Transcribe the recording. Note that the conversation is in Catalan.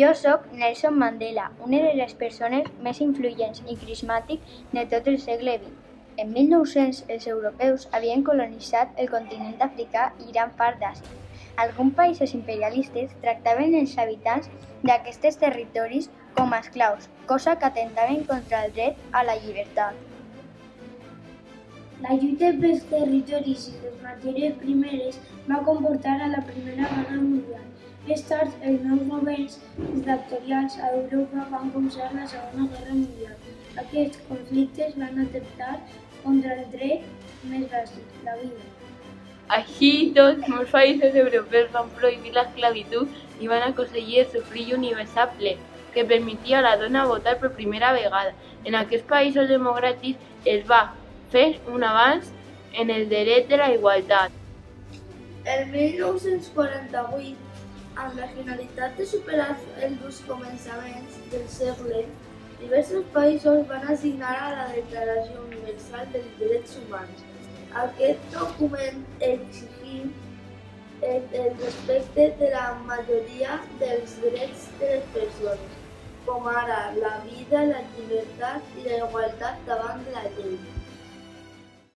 Jo sóc Nelson Mandela, una de les persones més influents i carismàtics de tot el segle XX. En 1900, els europeus havien colonitzat el continent africà i gran part d'Àsia. Alguns països imperialistes tractaven els habitants d'aquests territoris com a esclaus, cosa que atentaven contra el dret a la llibertat. La lluita pels territoris i les matèries primeres va comportar a la Primera Guerra Mundial. Més tard, els nous governs dictatorials a Europa van començar la Segona Guerra Mundial. Aquests conflictes van atemptar contra el dret més bàsic, la vida. Així i tot, molts països europeus van prohibir l'esclavitud i van aconseguir el sufragi universal ple, que permetia a la dona votar per primera vegada. En aquests països democràtics es va fer un avanç en el dret de la igualtat. El 1948, amb la finalitat de superar els durs començaments del segle, diversos països van assignar a la Declaració Universal dels Drets Humans. Aquest document exigia el, el respecte de la majoria dels drets de les persones, com ara la vida, la llibertat i la igualtat davant de la llei.